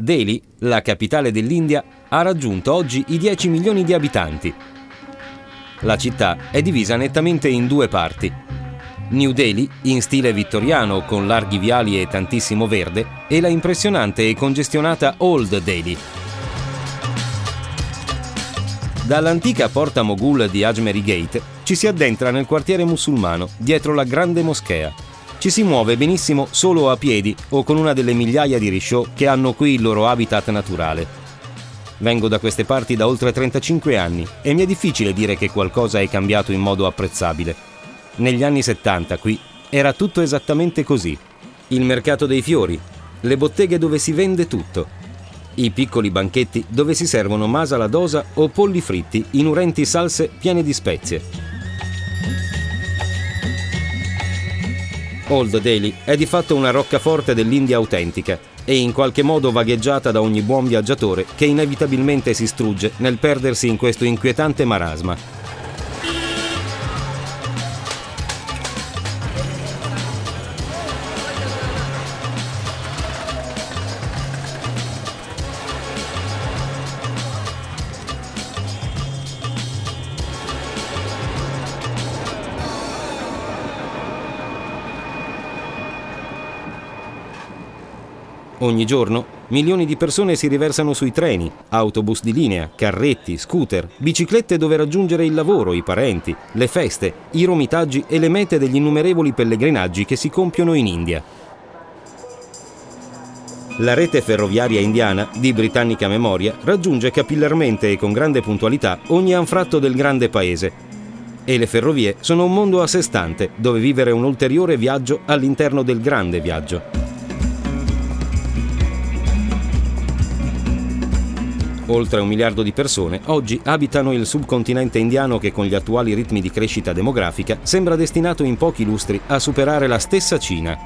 Delhi, la capitale dell'India, ha raggiunto oggi i 10 milioni di abitanti. La città è divisa nettamente in due parti. New Delhi, in stile vittoriano con larghi viali e tantissimo verde, e la impressionante e congestionata Old Delhi. Dall'antica porta Moghul di Ajmeri Gate ci si addentra nel quartiere musulmano, dietro la grande moschea. Ci si muove benissimo solo a piedi o con una delle migliaia di risciò che hanno qui il loro habitat naturale. Vengo da queste parti da oltre 35 anni e mi è difficile dire che qualcosa è cambiato in modo apprezzabile. Negli anni 70 qui era tutto esattamente così. Il mercato dei fiori, le botteghe dove si vende tutto, i piccoli banchetti dove si servono masala dosa o polli fritti in urenti salse piene di spezie. Old Delhi è di fatto una roccaforte dell'India autentica e in qualche modo vagheggiata da ogni buon viaggiatore che inevitabilmente si strugge nel perdersi in questo inquietante marasma. Ogni giorno milioni di persone si riversano sui treni, autobus di linea, carretti, scooter, biciclette dove raggiungere il lavoro, i parenti, le feste, i romitaggi e le mete degli innumerevoli pellegrinaggi che si compiono in India. La rete ferroviaria indiana, di britannica memoria, raggiunge capillarmente e con grande puntualità ogni anfratto del grande paese. E le ferrovie sono un mondo a sé stante, dove vivere un ulteriore viaggio all'interno del grande viaggio. Oltre un miliardo di persone oggi abitano il subcontinente indiano che con gli attuali ritmi di crescita demografica sembra destinato in pochi lustri a superare la stessa Cina.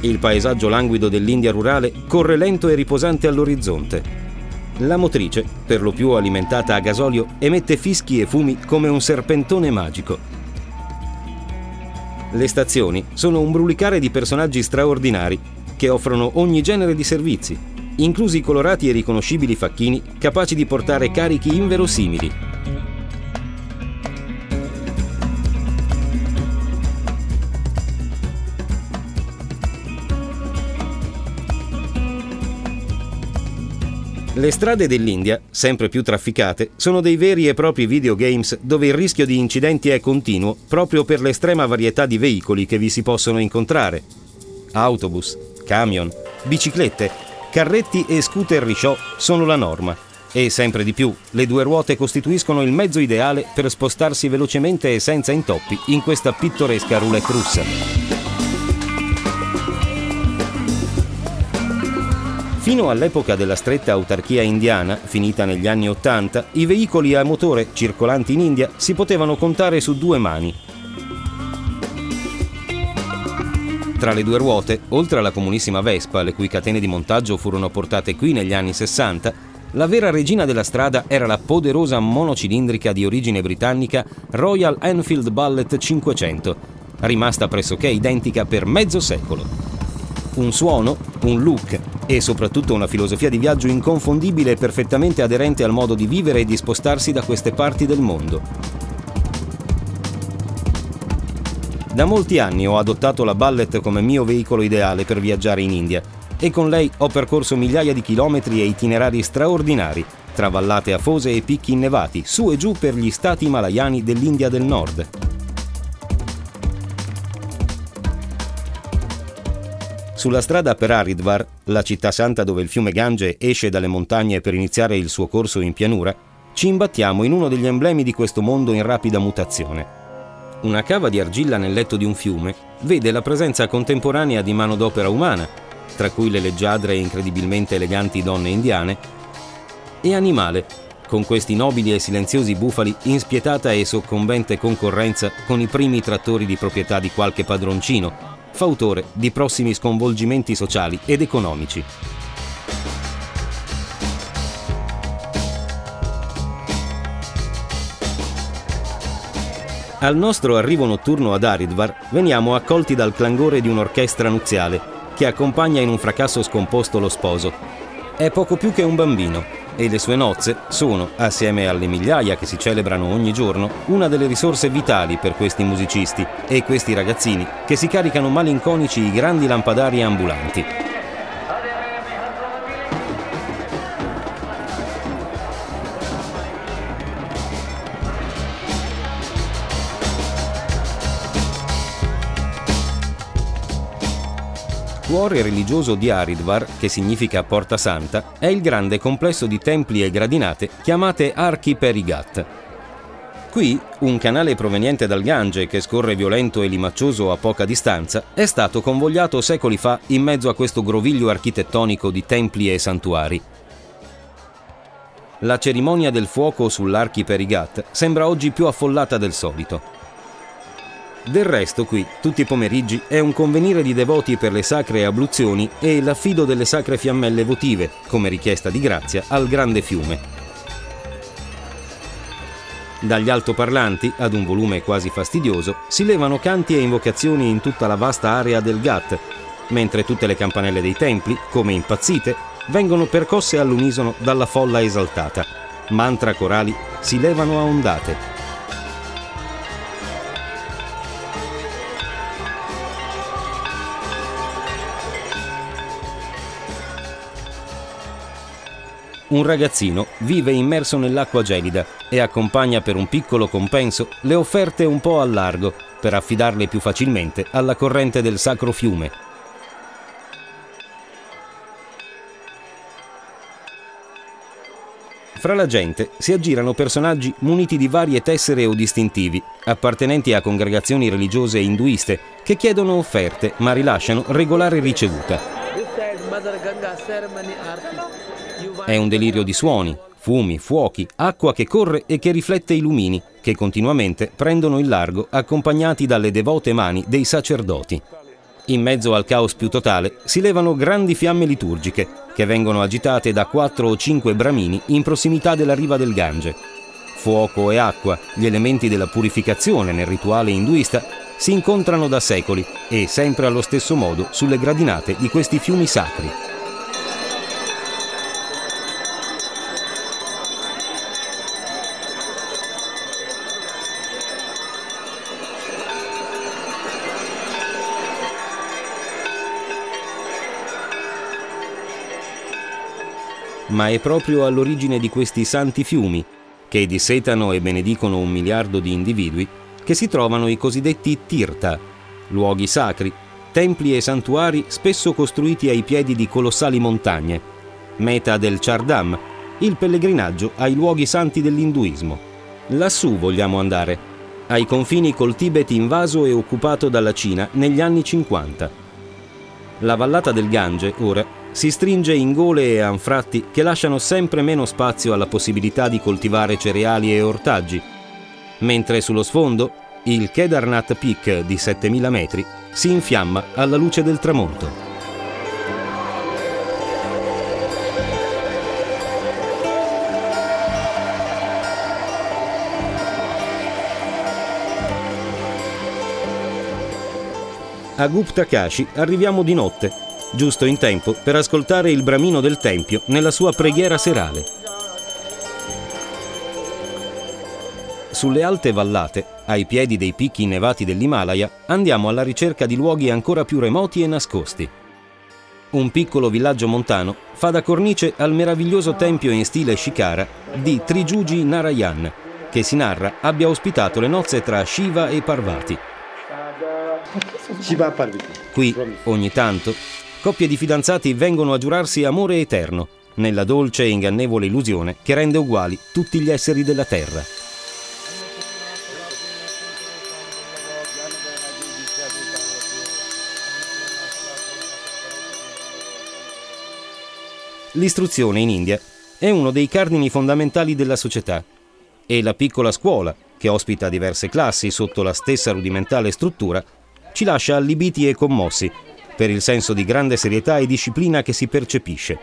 Il paesaggio languido dell'India rurale corre lento e riposante all'orizzonte. La motrice, per lo più alimentata a gasolio, emette fischi e fumi come un serpentone magico. Le stazioni sono un brulicare di personaggi straordinari che offrono ogni genere di servizi, inclusi colorati e riconoscibili facchini capaci di portare carichi inverosimili. Le strade dell'India, sempre più trafficate, sono dei veri e propri videogames dove il rischio di incidenti è continuo proprio per l'estrema varietà di veicoli che vi si possono incontrare. Autobus, camion, biciclette, carretti e scooter risciò sono la norma. E sempre di più, le due ruote costituiscono il mezzo ideale per spostarsi velocemente e senza intoppi in questa pittoresca roulette russa. Fino all'epoca della stretta autarchia indiana, finita negli anni Ottanta, i veicoli a motore circolanti in India si potevano contare su due mani. Tra le due ruote, oltre alla comunissima Vespa, le cui catene di montaggio furono portate qui negli anni 60, la vera regina della strada era la poderosa monocilindrica di origine britannica Royal Enfield Bullet 500, rimasta pressoché identica per mezzo secolo un suono, un look e soprattutto una filosofia di viaggio inconfondibile e perfettamente aderente al modo di vivere e di spostarsi da queste parti del mondo. Da molti anni ho adottato la Ballet come mio veicolo ideale per viaggiare in India e con lei ho percorso migliaia di chilometri e itinerari straordinari, tra vallate afose e picchi innevati, su e giù per gli stati himalayani dell'India del Nord. Sulla strada per Haridwar, la città santa dove il fiume Gange esce dalle montagne per iniziare il suo corso in pianura, ci imbattiamo in uno degli emblemi di questo mondo in rapida mutazione. Una cava di argilla nel letto di un fiume vede la presenza contemporanea di manodopera umana, tra cui le leggiadre e incredibilmente eleganti donne indiane, e animale, con questi nobili e silenziosi bufali in spietata e soccombente concorrenza con i primi trattori di proprietà di qualche padroncino, fautore di prossimi sconvolgimenti sociali ed economici. Al nostro arrivo notturno ad Aridvar veniamo accolti dal clangore di un'orchestra nuziale che accompagna in un fracasso scomposto lo sposo. È poco più che un bambino e le sue nozze sono, assieme alle migliaia che si celebrano ogni giorno, una delle risorse vitali per questi musicisti e questi ragazzini che si caricano malinconici i grandi lampadari ambulanti. Cuore religioso di Aridvar, che significa Porta Santa, è il grande complesso di templi e gradinate chiamate Archi Perigat. Qui, un canale proveniente dal Gange, che scorre violento e limaccioso a poca distanza, è stato convogliato secoli fa in mezzo a questo groviglio architettonico di templi e santuari. La cerimonia del fuoco sull'Archi Perigat sembra oggi più affollata del solito. Del resto qui, tutti i pomeriggi, è un convenire di devoti per le sacre abluzioni e l'affido delle sacre fiammelle votive, come richiesta di grazia, al grande fiume. Dagli altoparlanti, ad un volume quasi fastidioso, si levano canti e invocazioni in tutta la vasta area del Ghat, mentre tutte le campanelle dei templi, come impazzite, vengono percosse all'unisono dalla folla esaltata. Mantra corali si levano a ondate. Un ragazzino vive immerso nell'acqua gelida e accompagna per un piccolo compenso le offerte un po' al largo per affidarle più facilmente alla corrente del sacro fiume. Fra la gente si aggirano personaggi muniti di varie tessere o distintivi, appartenenti a congregazioni religiose induiste, che chiedono offerte ma rilasciano regolare ricevuta. È un delirio di suoni, fumi, fuochi, acqua che corre e che riflette i lumini, che continuamente prendono il largo accompagnati dalle devote mani dei sacerdoti. In mezzo al caos più totale si levano grandi fiamme liturgiche, che vengono agitate da quattro o cinque bramini in prossimità della riva del Gange. Fuoco e acqua, gli elementi della purificazione nel rituale induista, si incontrano da secoli e sempre allo stesso modo sulle gradinate di questi fiumi sacri. Ma è proprio all'origine di questi santi fiumi, che dissetano e benedicono un miliardo di individui, che si trovano i cosiddetti tirta, luoghi sacri, templi e santuari spesso costruiti ai piedi di colossali montagne, meta del Chardam, il pellegrinaggio ai luoghi santi dell'induismo. Lassù vogliamo andare, ai confini col Tibet invaso e occupato dalla Cina negli anni 50. La vallata del Gange, ora, si stringe in gole e anfratti che lasciano sempre meno spazio alla possibilità di coltivare cereali e ortaggi, mentre sullo sfondo il Kedarnath Peak di 7000 metri si infiamma alla luce del tramonto. A Gupta Kashi arriviamo di notte giusto in tempo per ascoltare il bramino del Tempio nella sua preghiera serale. Sulle alte vallate, ai piedi dei picchi innevati dell'Himalaya, andiamo alla ricerca di luoghi ancora più remoti e nascosti. Un piccolo villaggio montano fa da cornice al meraviglioso tempio in stile Shikara di Trijuji Narayan, che si narra abbia ospitato le nozze tra Shiva e Parvati. Qui, ogni tanto, coppie di fidanzati vengono a giurarsi amore eterno, nella dolce e ingannevole illusione che rende uguali tutti gli esseri della terra. L'istruzione in India è uno dei cardini fondamentali della società e la piccola scuola, che ospita diverse classi sotto la stessa rudimentale struttura, ci lascia allibiti e commossi per il senso di grande serietà e disciplina che si percepisce.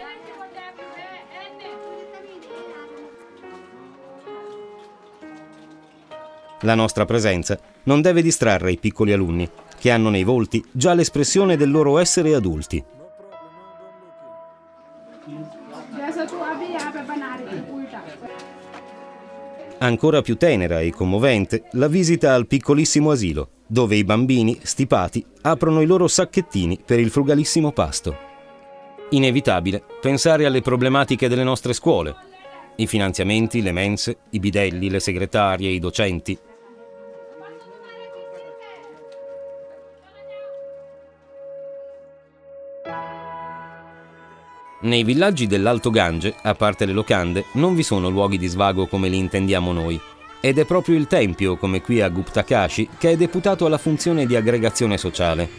La nostra presenza non deve distrarre i piccoli alunni, che hanno nei volti già l'espressione del loro essere adulti. Ancora più tenera e commovente la visita al piccolissimo asilo, dove i bambini, stipati, aprono i loro sacchettini per il frugalissimo pasto. Inevitabile pensare alle problematiche delle nostre scuole, i finanziamenti, le mense, i bidelli, le segretarie, i docenti, Nei villaggi dell'Alto Gange, a parte le locande, non vi sono luoghi di svago come li intendiamo noi. Ed è proprio il tempio, come qui a Guptakashi, che è deputato alla funzione di aggregazione sociale.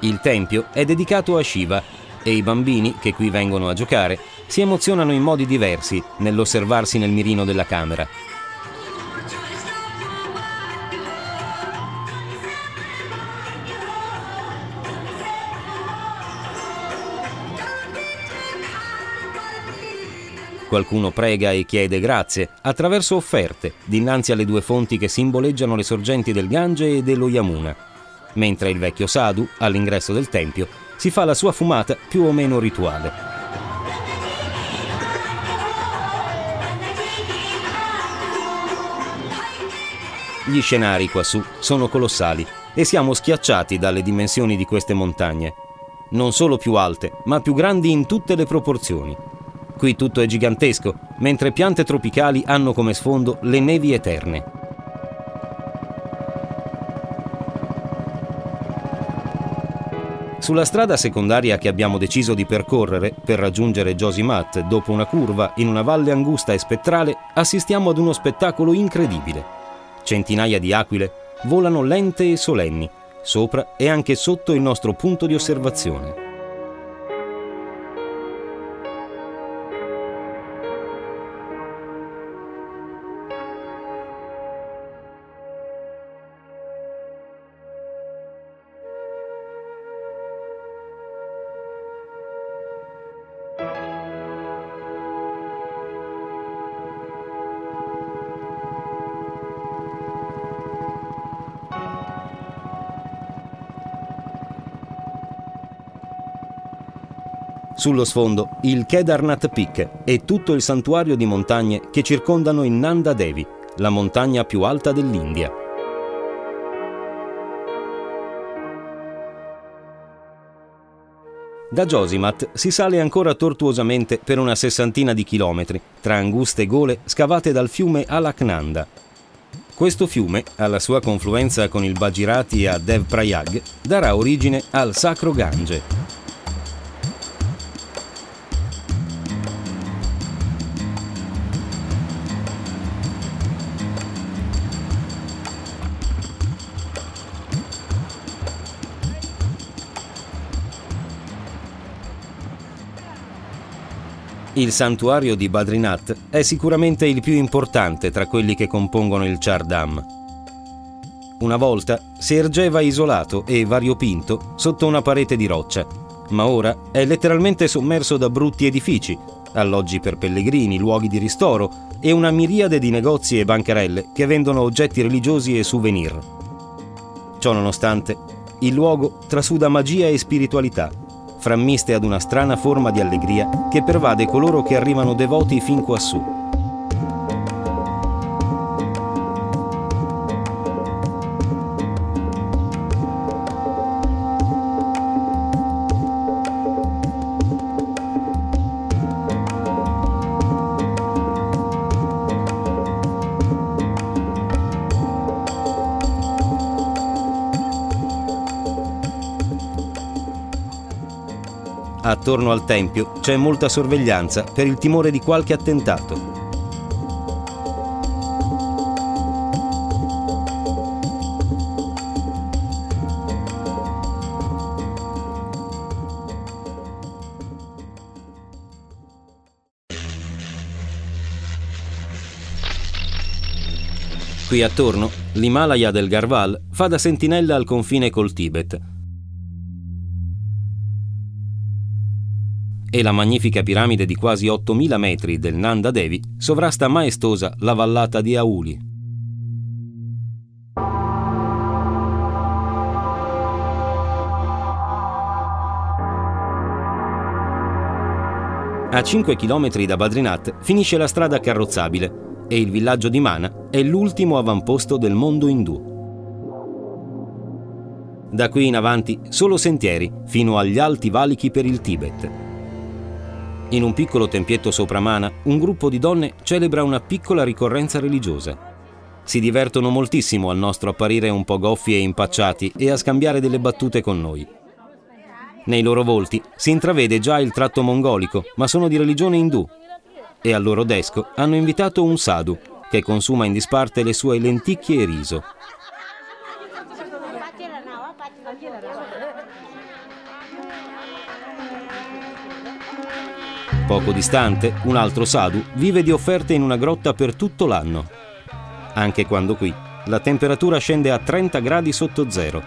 Il tempio è dedicato a Shiva e i bambini che qui vengono a giocare si emozionano in modi diversi nell'osservarsi nel mirino della camera. Qualcuno prega e chiede grazie attraverso offerte dinanzi alle due fonti che simboleggiano le sorgenti del Gange e dello Yamuna, mentre il vecchio Sadhu, all'ingresso del tempio, si fa la sua fumata più o meno rituale. Gli scenari quassù sono colossali e siamo schiacciati dalle dimensioni di queste montagne, non solo più alte, ma più grandi in tutte le proporzioni. Qui tutto è gigantesco, mentre piante tropicali hanno come sfondo le nevi eterne. Sulla strada secondaria che abbiamo deciso di percorrere per raggiungere Josimat dopo una curva in una valle angusta e spettrale, assistiamo ad uno spettacolo incredibile. Centinaia di aquile volano lente e solenni, sopra e anche sotto il nostro punto di osservazione. Sullo sfondo il Kedarnath Peak e tutto il santuario di montagne che circondano il Nanda Devi, la montagna più alta dell'India. Da Josimat si sale ancora tortuosamente per una sessantina di chilometri, tra anguste gole scavate dal fiume Alaknanda. Questo fiume, alla sua confluenza con il Bajirati a Devprayag, darà origine al Sacro Gange. Il santuario di Badrinath è sicuramente il più importante tra quelli che compongono il Chardam. Una volta si ergeva isolato e variopinto sotto una parete di roccia, ma ora è letteralmente sommerso da brutti edifici, alloggi per pellegrini, luoghi di ristoro e una miriade di negozi e bancarelle che vendono oggetti religiosi e souvenir. Ciò nonostante, il luogo trasuda magia e spiritualità frammiste ad una strana forma di allegria che pervade coloro che arrivano devoti fin quassù. Attorno al tempio c'è molta sorveglianza per il timore di qualche attentato. Qui attorno, l'Himalaya del Garhwal fa da sentinella al confine col Tibet e la magnifica piramide di quasi 8.000 metri del Nanda Devi sovrasta maestosa la vallata di Auli. A 5 km da Badrinath finisce la strada carrozzabile e il villaggio di Mana è l'ultimo avamposto del mondo indù. Da qui in avanti solo sentieri fino agli alti valichi per il Tibet, in un piccolo tempietto sopra Mana, un gruppo di donne celebra una piccola ricorrenza religiosa. Si divertono moltissimo al nostro apparire un po' goffi e impacciati e a scambiare delle battute con noi. Nei loro volti si intravede già il tratto mongolico, ma sono di religione indù. E al loro desco hanno invitato un sadhu, che consuma in disparte le sue lenticchie e riso. Poco distante, un altro sadhu vive di offerte in una grotta per tutto l'anno. Anche quando qui la temperatura scende a 30 gradi sotto zero.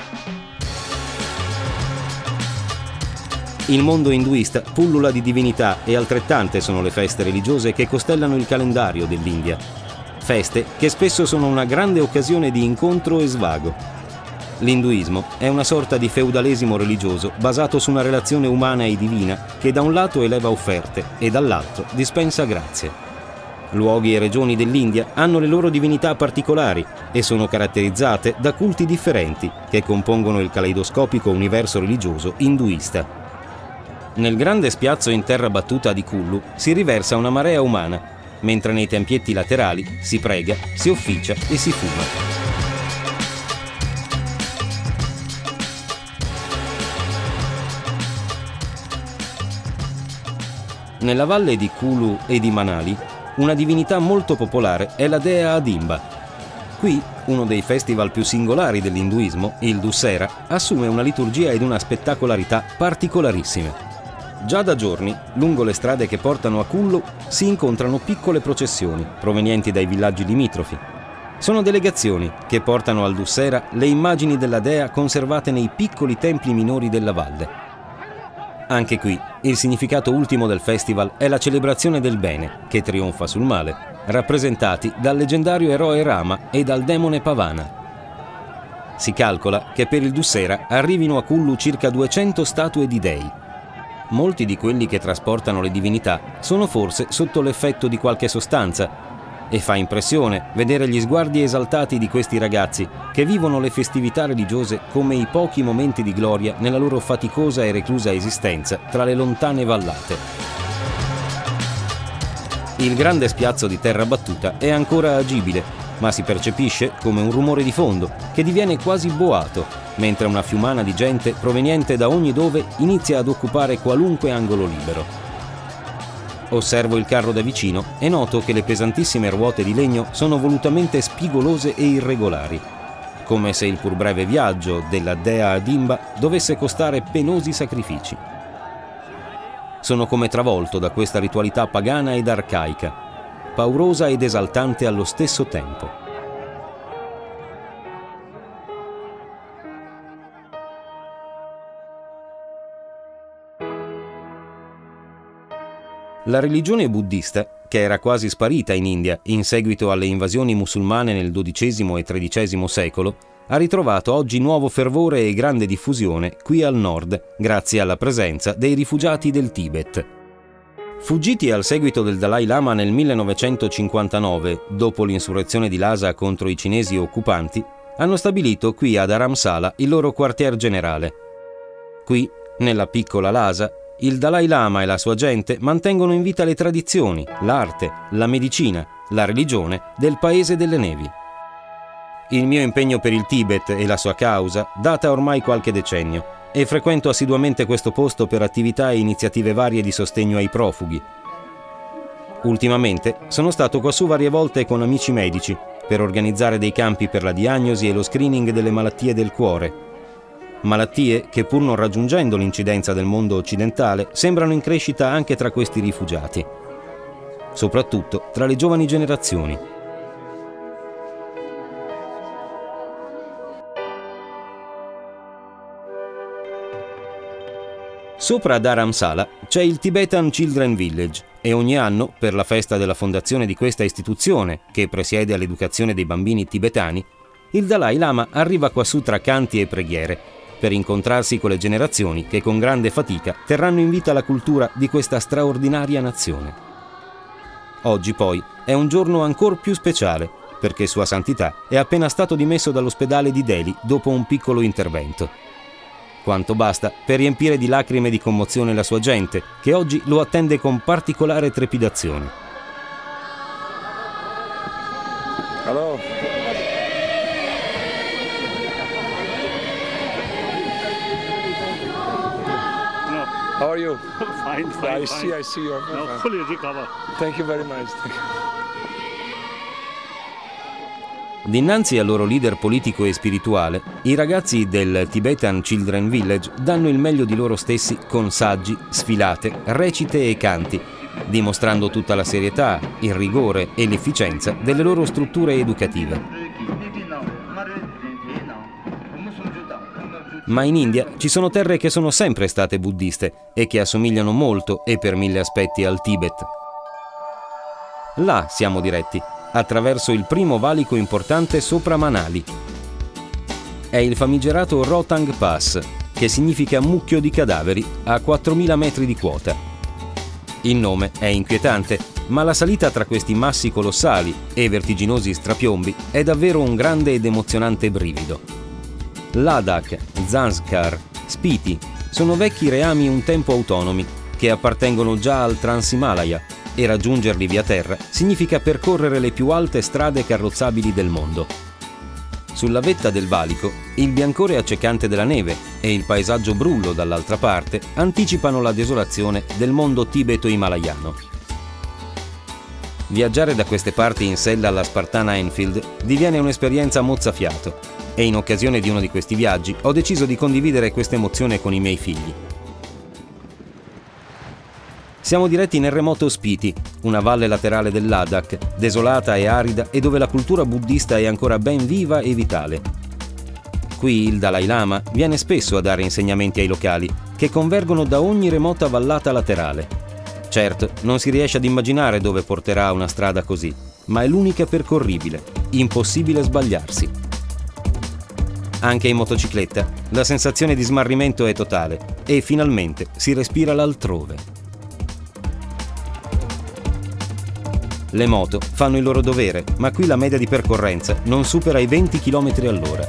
Il mondo induista pullula di divinità e altrettante sono le feste religiose che costellano il calendario dell'India. Feste che spesso sono una grande occasione di incontro e svago. L'induismo è una sorta di feudalesimo religioso basato su una relazione umana e divina che da un lato eleva offerte e dall'altro dispensa grazie. Luoghi e regioni dell'India hanno le loro divinità particolari e sono caratterizzate da culti differenti che compongono il caleidoscopico universo religioso induista. Nel grande spiazzo in terra battuta di Kullu si riversa una marea umana, mentre nei tempietti laterali si prega, si officia e si fuma. Nella valle di Kulu e di Manali, una divinità molto popolare è la dea Adimba. Qui, uno dei festival più singolari dell'induismo, il Dussera, assume una liturgia ed una spettacolarità particolarissime. Già da giorni, lungo le strade che portano a Cullo, si incontrano piccole processioni provenienti dai villaggi limitrofi. Sono delegazioni che portano al Dussera le immagini della dea conservate nei piccoli templi minori della valle. Anche qui, il significato ultimo del festival è la celebrazione del bene, che trionfa sul male, rappresentati dal leggendario eroe Rama e dal demone Pavana. Si calcola che per il Dussera arrivino a Kullu circa 200 statue di dei, molti di quelli che trasportano le divinità sono forse sotto l'effetto di qualche sostanza e fa impressione vedere gli sguardi esaltati di questi ragazzi che vivono le festività religiose come i pochi momenti di gloria nella loro faticosa e reclusa esistenza tra le lontane vallate. Il grande spiazzo di terra battuta è ancora agibile ma si percepisce come un rumore di fondo che diviene quasi boato, mentre una fiumana di gente proveniente da ogni dove inizia ad occupare qualunque angolo libero. Osservo il carro da vicino e noto che le pesantissime ruote di legno sono volutamente spigolose e irregolari, come se il pur breve viaggio della dea Adimba dovesse costare penosi sacrifici. Sono come travolto da questa ritualità pagana ed arcaica, paurosa ed esaltante allo stesso tempo. La religione buddista, che era quasi sparita in India in seguito alle invasioni musulmane nel XII e XIII secolo, ha ritrovato oggi nuovo fervore e grande diffusione qui al nord, grazie alla presenza dei rifugiati del Tibet. Fuggiti al seguito del Dalai Lama nel 1959, dopo l'insurrezione di Lhasa contro i cinesi occupanti, hanno stabilito qui ad Aramsala il loro quartier generale. Qui, nella piccola Lhasa, il Dalai Lama e la sua gente mantengono in vita le tradizioni, l'arte, la medicina, la religione del Paese delle Nevi. Il mio impegno per il Tibet e la sua causa data ormai qualche decennio e frequento assiduamente questo posto per attività e iniziative varie di sostegno ai profughi. Ultimamente sono stato quassù varie volte con amici medici per organizzare dei campi per la diagnosi e lo screening delle malattie del cuore. Malattie che pur non raggiungendo l'incidenza del mondo occidentale sembrano in crescita anche tra questi rifugiati, soprattutto tra le giovani generazioni. Sopra Dharamsala c'è il Tibetan Children Village e ogni anno, per la festa della fondazione di questa istituzione, che presiede all'educazione dei bambini tibetani, il Dalai Lama arriva quassù tra canti e preghiere per incontrarsi con le generazioni che con grande fatica terranno in vita la cultura di questa straordinaria nazione. Oggi poi è un giorno ancora più speciale perché Sua Santità è appena stato dimesso dall'ospedale di Delhi dopo un piccolo intervento. Quanto basta per riempire di lacrime di commozione la sua gente, che oggi lo attende con particolare trepidazione. Hello. How are you? Fine, fine, I fine. see, I see you. Now fine. fully recover. Thank you very much. Thank you. Dinanzi al loro leader politico e spirituale, i ragazzi del Tibetan Children Village danno il meglio di loro stessi con saggi, sfilate, recite e canti, dimostrando tutta la serietà, il rigore e l'efficienza delle loro strutture educative. Ma in India ci sono terre che sono sempre state buddiste e che assomigliano molto e per mille aspetti al Tibet. Là siamo diretti, attraverso il primo valico importante sopra Manali. È il famigerato Rotang Pass, che significa mucchio di cadaveri a 4.000 metri di quota. Il nome è inquietante, ma la salita tra questi massi colossali e vertiginosi strapiombi è davvero un grande ed emozionante brivido. Ladakh, Zanskar, Spiti sono vecchi reami un tempo autonomi che appartengono già al Transimalaya e raggiungerli via terra significa percorrere le più alte strade carrozzabili del mondo. Sulla vetta del valico, il biancore accecante della neve e il paesaggio brullo dall'altra parte anticipano la desolazione del mondo tibeto-himalayano. Viaggiare da queste parti in sella alla Spartana Enfield diviene un'esperienza mozzafiato e in occasione di uno di questi viaggi ho deciso di condividere questa emozione con i miei figli. Siamo diretti nel remoto Spiti, una valle laterale del Ladakh, desolata e arida e dove la cultura buddista è ancora ben viva e vitale. Qui il Dalai Lama viene spesso a dare insegnamenti ai locali, che convergono da ogni remota vallata laterale. Certo, non si riesce ad immaginare dove porterà una strada così, ma è l'unica percorribile, impossibile sbagliarsi. Anche in motocicletta la sensazione di smarrimento è totale e finalmente si respira l'altrove. Le moto fanno il loro dovere, ma qui la media di percorrenza non supera i 20 km all'ora.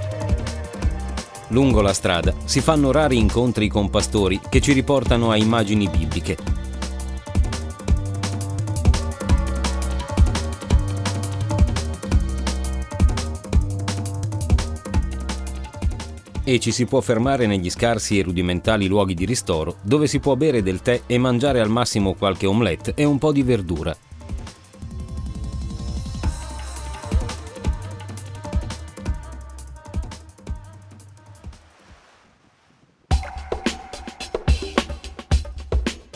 Lungo la strada si fanno rari incontri con pastori che ci riportano a immagini bibliche. E ci si può fermare negli scarsi e rudimentali luoghi di ristoro dove si può bere del tè e mangiare al massimo qualche omelette e un po' di verdura.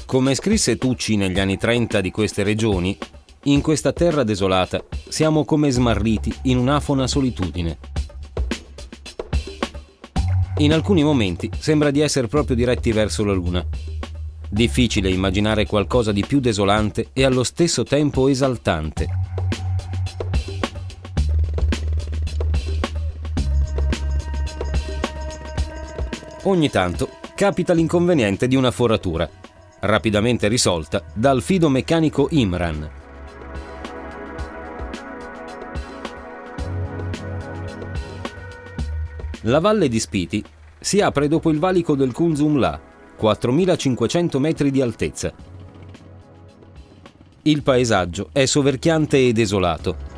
Come scrisse Tucci negli anni 30 di queste regioni, in questa terra desolata siamo come smarriti in un'afona solitudine. In alcuni momenti sembra di essere proprio diretti verso la luna. Difficile immaginare qualcosa di più desolante e allo stesso tempo esaltante. Ogni tanto capita l'inconveniente di una foratura, rapidamente risolta dal fido meccanico Imran. La valle di Spiti si apre dopo il valico del Kunzumla, 4500 metri di altezza. Il paesaggio è soverchiante e desolato.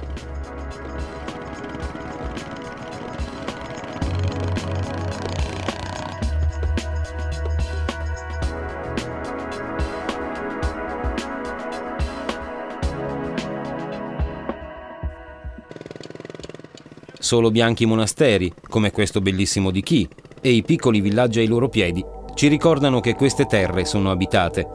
Solo bianchi monasteri, come questo bellissimo di Chi, e i piccoli villaggi ai loro piedi, ci ricordano che queste terre sono abitate.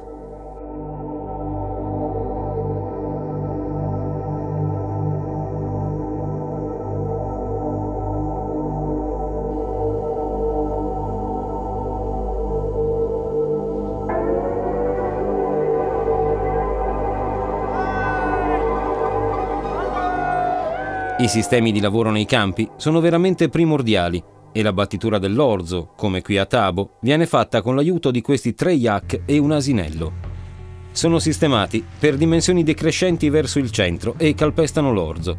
I sistemi di lavoro nei campi sono veramente primordiali e la battitura dell'orzo, come qui a Tabo, viene fatta con l'aiuto di questi tre yak e un asinello. Sono sistemati per dimensioni decrescenti verso il centro e calpestano l'orzo.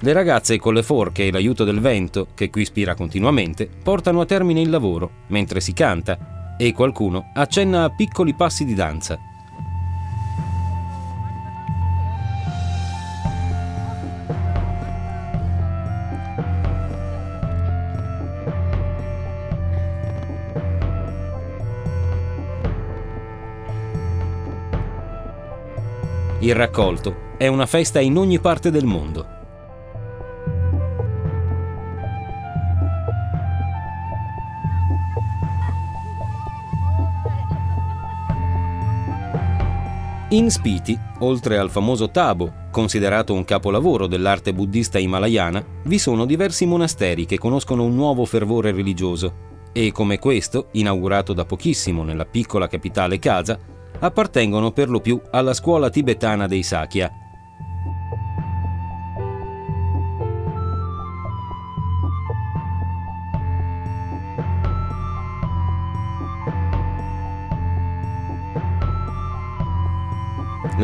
Le ragazze con le forche e l'aiuto del vento, che qui spira continuamente, portano a termine il lavoro, mentre si canta, e qualcuno accenna a piccoli passi di danza. Il raccolto è una festa in ogni parte del mondo. In Spiti, oltre al famoso Tabo, considerato un capolavoro dell'arte buddista himalayana, vi sono diversi monasteri che conoscono un nuovo fervore religioso e, come questo, inaugurato da pochissimo nella piccola capitale Kasa, appartengono per lo più alla scuola tibetana dei Sakya.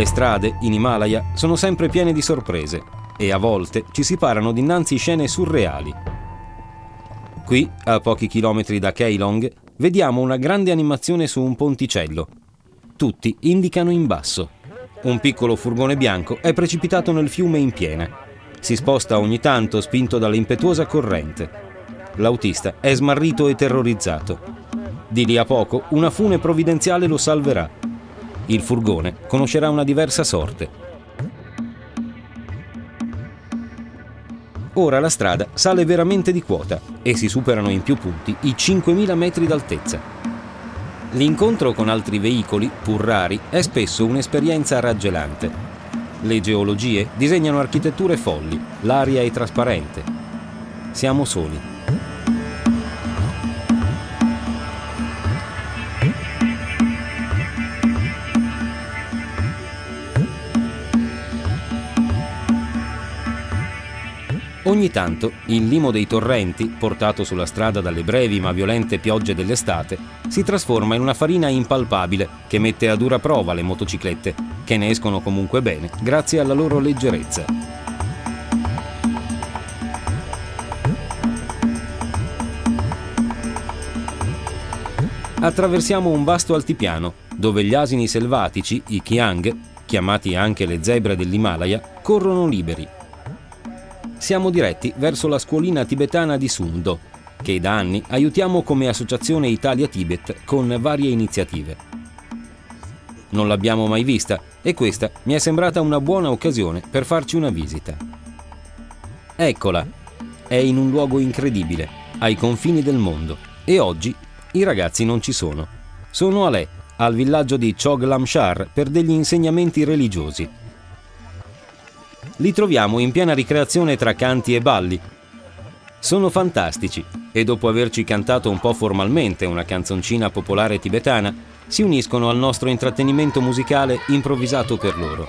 Le strade in Himalaya sono sempre piene di sorprese e a volte ci si parano dinanzi scene surreali. Qui, a pochi chilometri da Keilong, vediamo una grande animazione su un ponticello tutti indicano in basso. Un piccolo furgone bianco è precipitato nel fiume in piena. Si sposta ogni tanto spinto dall'impetuosa corrente. L'autista è smarrito e terrorizzato. Di lì a poco una fune provvidenziale lo salverà. Il furgone conoscerà una diversa sorte. Ora la strada sale veramente di quota e si superano in più punti i 5.000 metri d'altezza. L'incontro con altri veicoli, pur rari, è spesso un'esperienza raggelante. Le geologie disegnano architetture folli, l'aria è trasparente. Siamo soli. Ogni tanto il limo dei torrenti, portato sulla strada dalle brevi ma violente piogge dell'estate, si trasforma in una farina impalpabile che mette a dura prova le motociclette, che ne escono comunque bene grazie alla loro leggerezza. Attraversiamo un vasto altipiano, dove gli asini selvatici, i Kiang, chiamati anche le zebre dell'Himalaya, corrono liberi siamo diretti verso la scuolina tibetana di Sundo, che da anni aiutiamo come Associazione Italia Tibet con varie iniziative. Non l'abbiamo mai vista e questa mi è sembrata una buona occasione per farci una visita. Eccola, è in un luogo incredibile, ai confini del mondo, e oggi i ragazzi non ci sono. Sono a Leh, al villaggio di Choglamshar, per degli insegnamenti religiosi li troviamo in piena ricreazione tra canti e balli. Sono fantastici e dopo averci cantato un po' formalmente una canzoncina popolare tibetana, si uniscono al nostro intrattenimento musicale improvvisato per loro.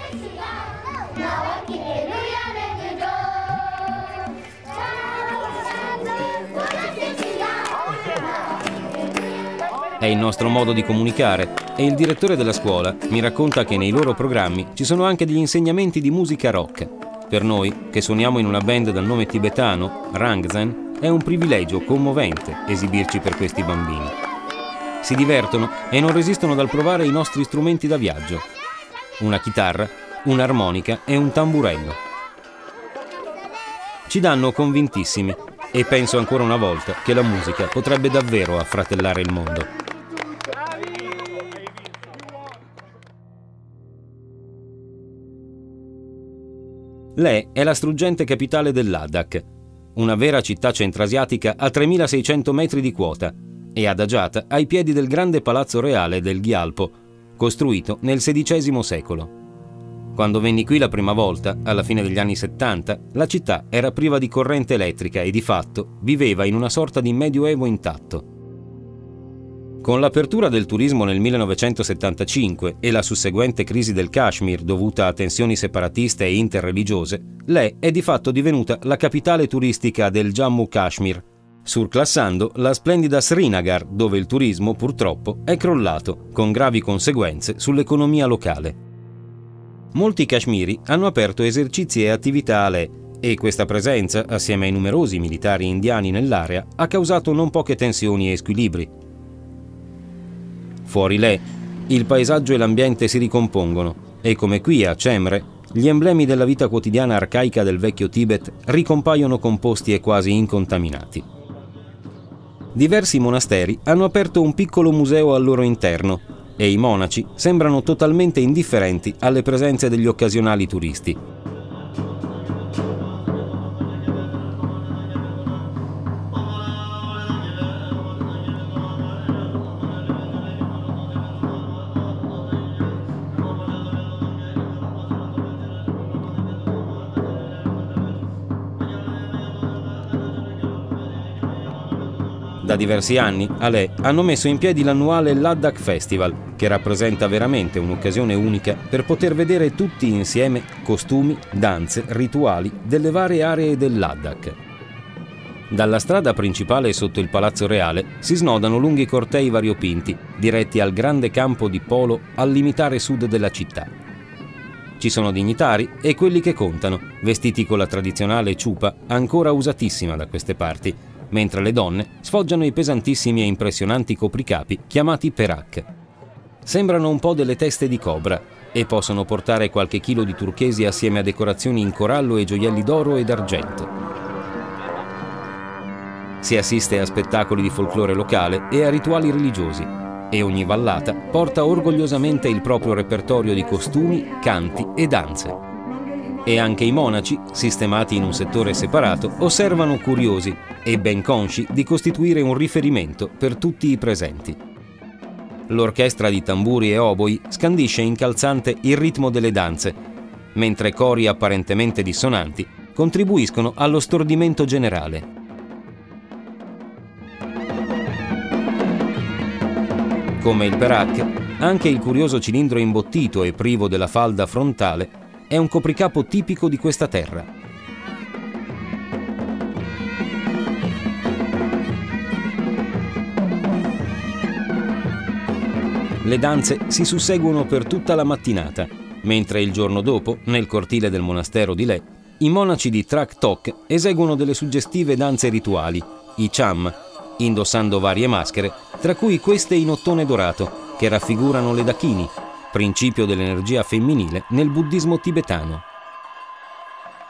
È il nostro modo di comunicare e il direttore della scuola mi racconta che nei loro programmi ci sono anche degli insegnamenti di musica rock per noi, che suoniamo in una band dal nome tibetano, Rangzen, è un privilegio commovente esibirci per questi bambini. Si divertono e non resistono dal provare i nostri strumenti da viaggio. Una chitarra, un'armonica e un tamburello. Ci danno convintissimi e penso ancora una volta che la musica potrebbe davvero affratellare il mondo. Leh è la struggente capitale del Ladakh, una vera città centrasiatica a 3600 metri di quota e adagiata ai piedi del grande palazzo reale del Gyalpo, costruito nel XVI secolo. Quando venni qui la prima volta, alla fine degli anni 70, la città era priva di corrente elettrica e di fatto viveva in una sorta di medioevo intatto. Con l'apertura del turismo nel 1975 e la susseguente crisi del Kashmir dovuta a tensioni separatiste e interreligiose, Leh è di fatto divenuta la capitale turistica del Jammu Kashmir, surclassando la splendida Srinagar, dove il turismo purtroppo è crollato, con gravi conseguenze sull'economia locale. Molti kashmiri hanno aperto esercizi e attività a Leh e questa presenza, assieme ai numerosi militari indiani nell'area, ha causato non poche tensioni e squilibri. Fuori Leh, il paesaggio e l'ambiente si ricompongono e come qui a Cemre, gli emblemi della vita quotidiana arcaica del vecchio Tibet ricompaiono composti e quasi incontaminati diversi monasteri hanno aperto un piccolo museo al loro interno e i monaci sembrano totalmente indifferenti alle presenze degli occasionali turisti. Da diversi anni a Leh hanno messo in piedi l'annuale Ladakh Festival, che rappresenta veramente un'occasione unica per poter vedere tutti insieme costumi, danze, rituali delle varie aree del Ladakh. Dalla strada principale sotto il Palazzo Reale si snodano lunghi cortei variopinti, diretti al grande campo di polo al limitare sud della città. Ci sono dignitari e quelli che contano, vestiti con la tradizionale ciupa ancora usatissima da queste parti, mentre le donne sfoggiano i pesantissimi e impressionanti copricapi chiamati perak. Sembrano un po' delle teste di cobra e possono portare qualche chilo di turchesi assieme a decorazioni in corallo e gioielli d'oro ed argento. Si assiste a spettacoli di folklore locale e a rituali religiosi e ogni vallata porta orgogliosamente il proprio repertorio di costumi, canti e danze e anche i monaci, sistemati in un settore separato, osservano curiosi e ben consci di costituire un riferimento per tutti i presenti. L'orchestra di tamburi e oboi scandisce incalzante il ritmo delle danze, mentre cori apparentemente dissonanti contribuiscono allo stordimento generale. Come il Perak, anche il curioso cilindro imbottito e privo della falda frontale è un copricapo tipico di questa terra. Le danze si susseguono per tutta la mattinata, mentre il giorno dopo, nel cortile del monastero di Leh, i monaci di Trak Tok eseguono delle suggestive danze rituali, i cham, indossando varie maschere, tra cui queste in ottone dorato, che raffigurano le dakini, principio dell'energia femminile nel buddismo tibetano.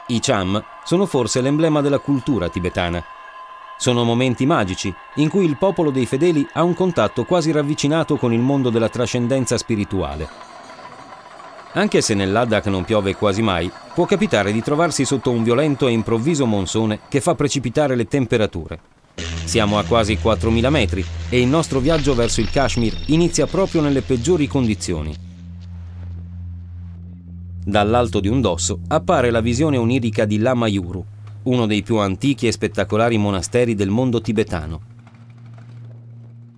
I cham sono forse l'emblema della cultura tibetana. Sono momenti magici in cui il popolo dei fedeli ha un contatto quasi ravvicinato con il mondo della trascendenza spirituale. Anche se nel Ladakh non piove quasi mai, può capitare di trovarsi sotto un violento e improvviso monsone che fa precipitare le temperature. Siamo a quasi 4.000 metri e il nostro viaggio verso il Kashmir inizia proprio nelle peggiori condizioni. Dall'alto di un dosso appare la visione onirica di Lama Yuru, uno dei più antichi e spettacolari monasteri del mondo tibetano.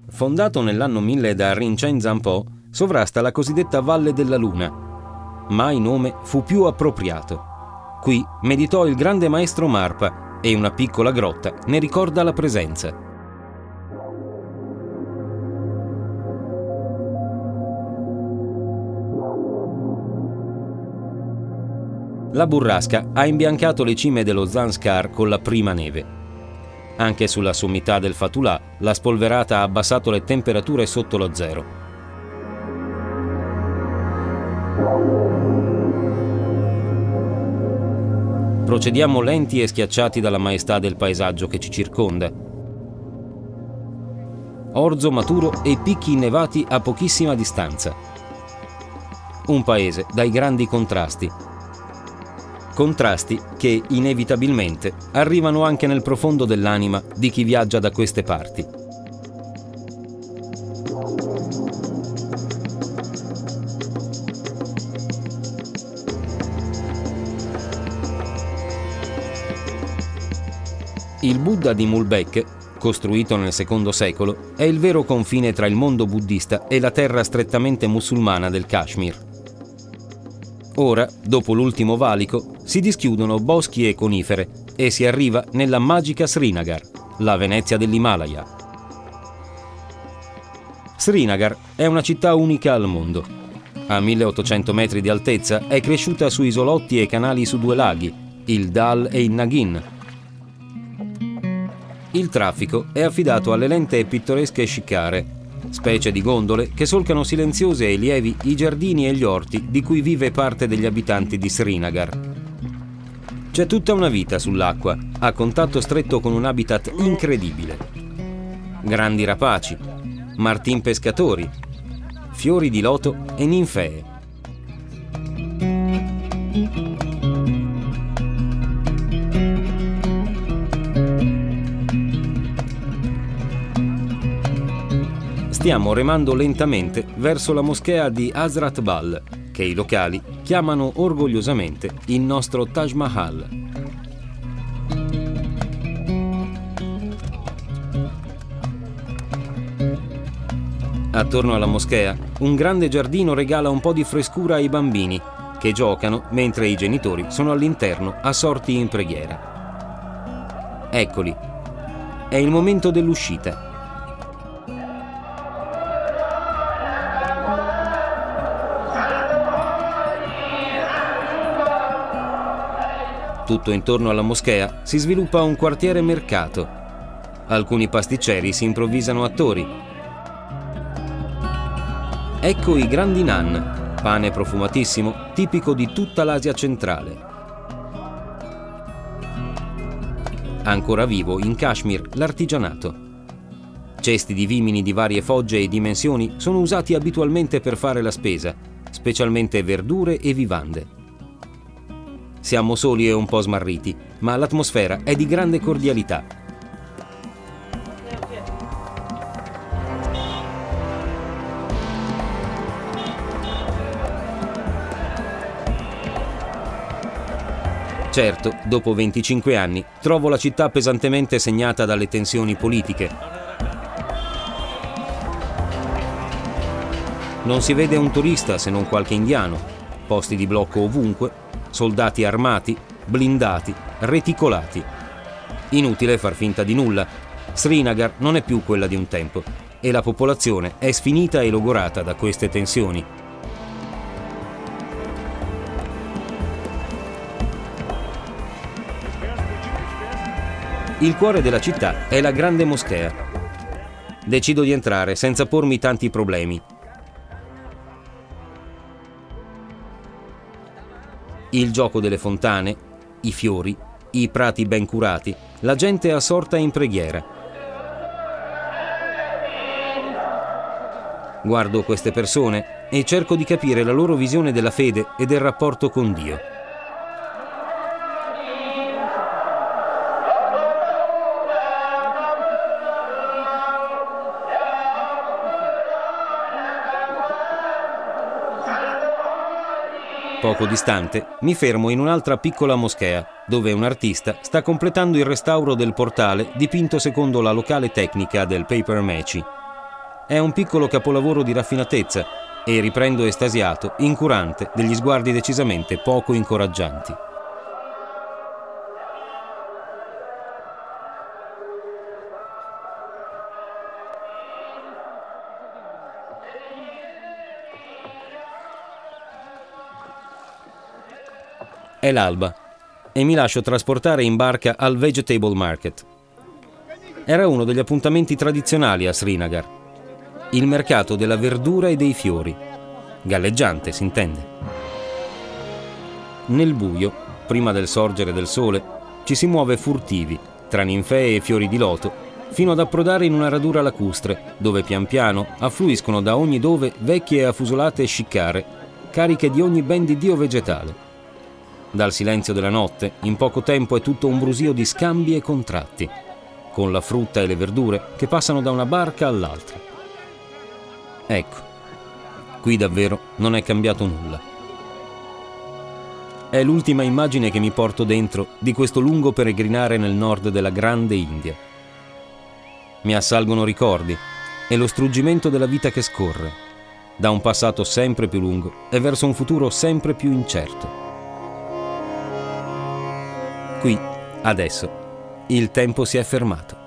Fondato nell'anno 1000 da Rinchen Zampo, sovrasta la cosiddetta Valle della Luna. Mai nome fu più appropriato. Qui meditò il grande maestro Marpa e una piccola grotta ne ricorda la presenza. La burrasca ha imbiancato le cime dello Zanskar con la prima neve. Anche sulla sommità del Fatulà la spolverata ha abbassato le temperature sotto lo zero. Procediamo lenti e schiacciati dalla maestà del paesaggio che ci circonda. Orzo maturo e picchi innevati a pochissima distanza. Un paese dai grandi contrasti, Contrasti che inevitabilmente arrivano anche nel profondo dell'anima di chi viaggia da queste parti. Il Buddha di Mulbek costruito nel secondo secolo, è il vero confine tra il mondo buddista e la terra strettamente musulmana del Kashmir. Ora, dopo l'ultimo valico, si dischiudono boschi e conifere e si arriva nella magica Srinagar, la Venezia dell'Himalaya. Srinagar è una città unica al mondo. A 1800 metri di altezza è cresciuta su isolotti e canali su due laghi, il Dal e il Nagin. Il traffico è affidato alle lente e pittoresche scicare, specie di gondole che solcano silenziose e lievi i giardini e gli orti di cui vive parte degli abitanti di Srinagar. C'è tutta una vita sull'acqua, a contatto stretto con un habitat incredibile. Grandi rapaci, martin pescatori, fiori di loto e ninfee. Stiamo remando lentamente verso la moschea di Hazrat Bal, che i locali chiamano orgogliosamente il nostro Taj Mahal. Attorno alla moschea, un grande giardino regala un po' di frescura ai bambini, che giocano mentre i genitori sono all'interno assorti in preghiera. Eccoli. È il momento dell'uscita. Tutto intorno alla moschea si sviluppa un quartiere mercato. Alcuni pasticceri si improvvisano attori. Ecco i grandi nan, pane profumatissimo, tipico di tutta l'Asia centrale. Ancora vivo in Kashmir l'artigianato. Cesti di vimini di varie fogge e dimensioni sono usati abitualmente per fare la spesa, specialmente verdure e vivande. Siamo soli e un po' smarriti, ma l'atmosfera è di grande cordialità. Certo, dopo 25 anni, trovo la città pesantemente segnata dalle tensioni politiche. Non si vede un turista se non qualche indiano, posti di blocco ovunque soldati armati, blindati, reticolati. Inutile far finta di nulla. Srinagar non è più quella di un tempo e la popolazione è sfinita e logorata da queste tensioni. Il cuore della città è la grande moschea. Decido di entrare senza pormi tanti problemi il gioco delle fontane, i fiori, i prati ben curati, la gente assorta in preghiera. Guardo queste persone e cerco di capire la loro visione della fede e del rapporto con Dio. Poco distante mi fermo in un'altra piccola moschea, dove un artista sta completando il restauro del portale dipinto secondo la locale tecnica del paper maci. È un piccolo capolavoro di raffinatezza e riprendo estasiato, incurante, degli sguardi decisamente poco incoraggianti. È l'alba e mi lascio trasportare in barca al Vegetable Market. Era uno degli appuntamenti tradizionali a Srinagar, il mercato della verdura e dei fiori, galleggiante si intende. Nel buio, prima del sorgere del sole, ci si muove furtivi, tra ninfee e fiori di loto, fino ad approdare in una radura lacustre, dove pian piano affluiscono da ogni dove vecchie e affusolate sciccare, cariche di ogni ben di Dio vegetale. Dal silenzio della notte, in poco tempo è tutto un brusio di scambi e contratti, con la frutta e le verdure che passano da una barca all'altra. Ecco, qui davvero non è cambiato nulla. È l'ultima immagine che mi porto dentro di questo lungo peregrinare nel nord della grande India. mi assalgono ricordi e lo struggimento della vita che scorre, da un passato sempre più lungo e verso un futuro sempre più incerto. Qui, adesso, il tempo si è fermato.